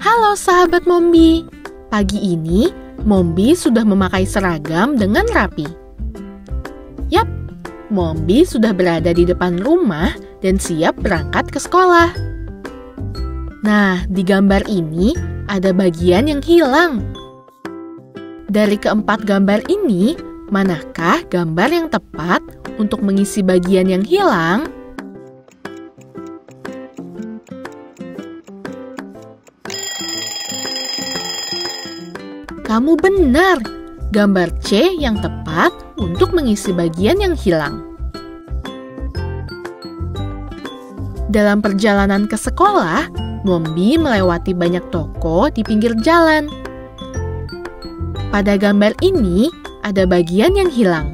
Halo sahabat Mombi. Pagi ini Mombi sudah memakai seragam dengan rapi. Yap, Mombi sudah berada di depan rumah dan siap berangkat ke sekolah. Nah, di gambar ini ada bagian yang hilang. Dari keempat gambar ini, manakah gambar yang tepat untuk mengisi bagian yang hilang? Kamu benar, gambar C yang tepat untuk mengisi bagian yang hilang. Dalam perjalanan ke sekolah, Mombi melewati banyak toko di pinggir jalan. Pada gambar ini, ada bagian yang hilang.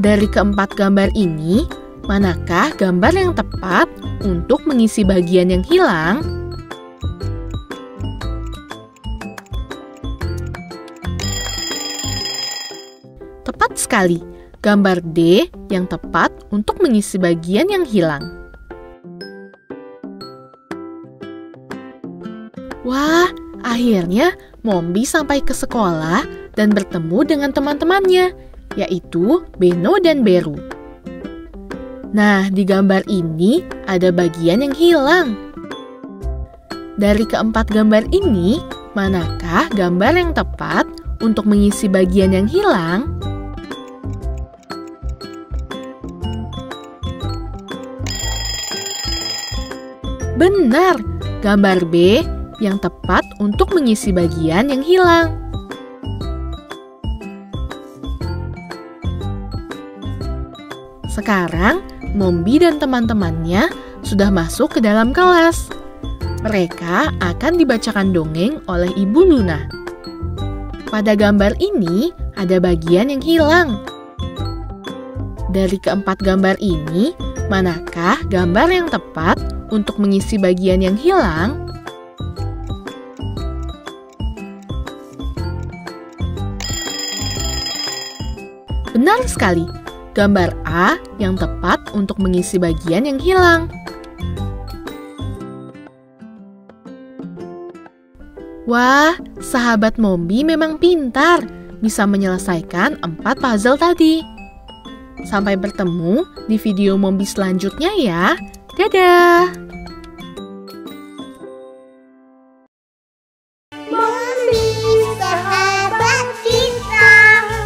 Dari keempat gambar ini, manakah gambar yang tepat untuk mengisi bagian yang hilang? Tepat sekali, gambar D yang tepat untuk mengisi bagian yang hilang. Wah, akhirnya Mombi sampai ke sekolah dan bertemu dengan teman-temannya, yaitu Beno dan Beru. Nah, di gambar ini ada bagian yang hilang. Dari keempat gambar ini, manakah gambar yang tepat untuk mengisi bagian yang hilang? Benar, gambar B yang tepat untuk mengisi bagian yang hilang. Sekarang, Mombi dan teman-temannya sudah masuk ke dalam kelas. Mereka akan dibacakan dongeng oleh Ibu Luna. Pada gambar ini ada bagian yang hilang. Dari keempat gambar ini, manakah gambar yang tepat untuk mengisi bagian yang hilang? Benar sekali, gambar A yang tepat untuk mengisi bagian yang hilang. Wah, sahabat Mombi memang pintar, bisa menyelesaikan empat puzzle tadi. Sampai bertemu di video Mombi selanjutnya ya. Dadah! Mombi sahabat kita.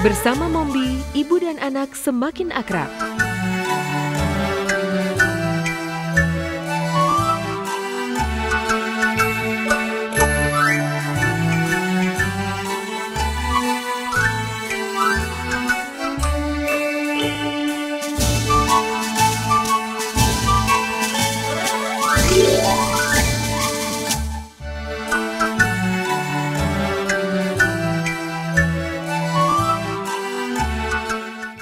Bersama Mombi, ibu dan anak semakin akrab.